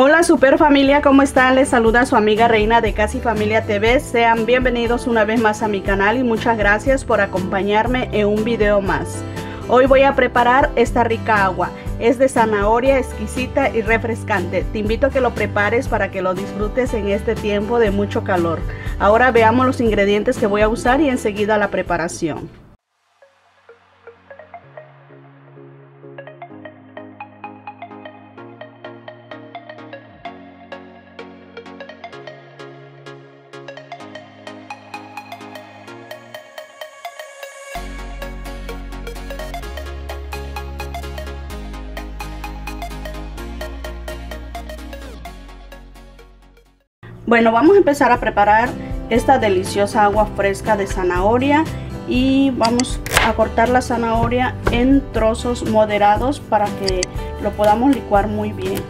Hola super familia, ¿cómo están? Les saluda su amiga Reina de Casi Familia TV. Sean bienvenidos una vez más a mi canal y muchas gracias por acompañarme en un video más. Hoy voy a preparar esta rica agua. Es de zanahoria exquisita y refrescante. Te invito a que lo prepares para que lo disfrutes en este tiempo de mucho calor. Ahora veamos los ingredientes que voy a usar y enseguida la preparación. Bueno, vamos a empezar a preparar esta deliciosa agua fresca de zanahoria y vamos a cortar la zanahoria en trozos moderados para que lo podamos licuar muy bien.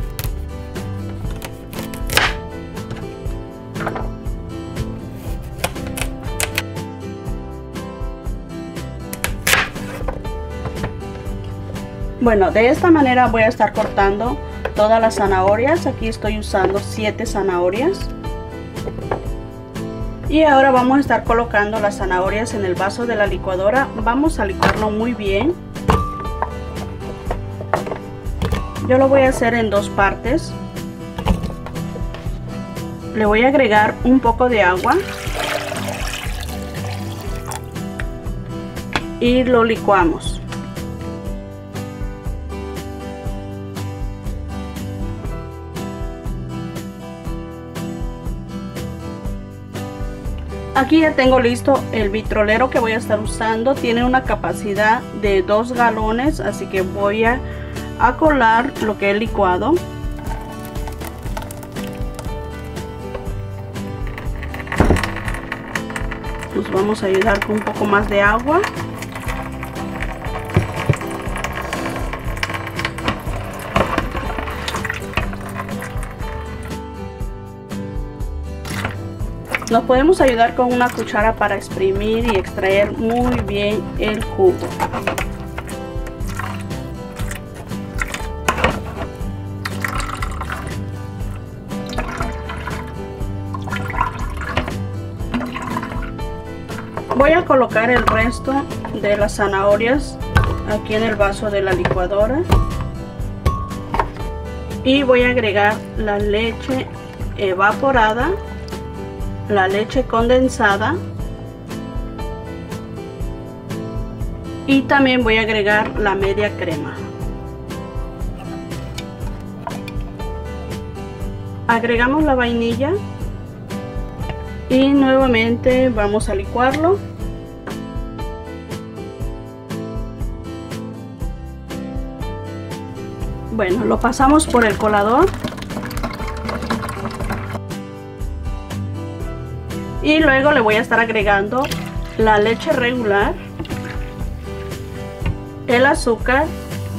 Bueno, de esta manera voy a estar cortando todas las zanahorias. Aquí estoy usando 7 zanahorias. Y ahora vamos a estar colocando las zanahorias en el vaso de la licuadora. Vamos a licuarlo muy bien. Yo lo voy a hacer en dos partes. Le voy a agregar un poco de agua. Y lo licuamos. Aquí ya tengo listo el vitrolero que voy a estar usando. Tiene una capacidad de 2 galones, así que voy a, colar lo que he licuado. Nos vamos a ayudar con un poco más de agua. Nos podemos ayudar con una cuchara para exprimir y extraer muy bien el jugo. Voy a colocar el resto de las zanahorias aquí en el vaso de la licuadora y voy a agregar la leche evaporada la leche condensada. Y también voy a agregar la media crema. Agregamos la vainilla y nuevamente vamos a licuarlo. Bueno lo pasamos por el colador y luego le voy a estar agregando la leche regular el azúcar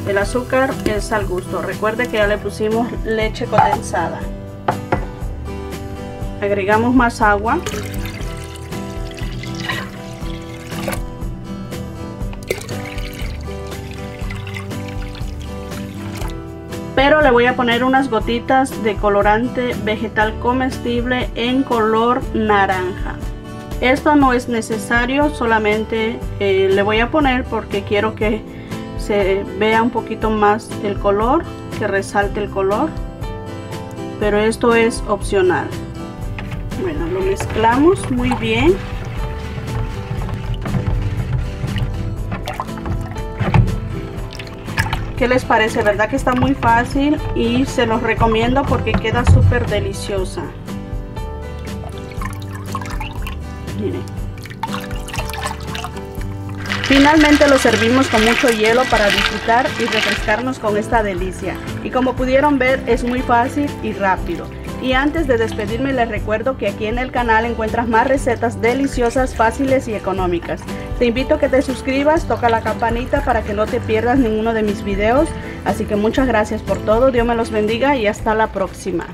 el azúcar es al gusto. Recuerde que ya le pusimos leche condensada. Agregamos más agua pero le voy a poner unas gotitas de colorante vegetal comestible en color naranja. Esto no es necesario solamente eh, le voy a poner porque quiero que se vea un poquito más el color que resalte el color pero esto es opcional. Bueno lo mezclamos muy bien ¿Qué les parece? ¿Verdad que está muy fácil? Y se los recomiendo porque queda súper deliciosa. Miren. Finalmente lo servimos con mucho hielo para disfrutar y refrescarnos con esta delicia. Y como pudieron ver es muy fácil y rápido. Y antes de despedirme les recuerdo que aquí en el canal encuentras más recetas deliciosas, fáciles y económicas. Te invito a que te suscribas, toca la campanita para que no te pierdas ninguno de mis videos. Así que muchas gracias por todo, Dios me los bendiga y hasta la próxima.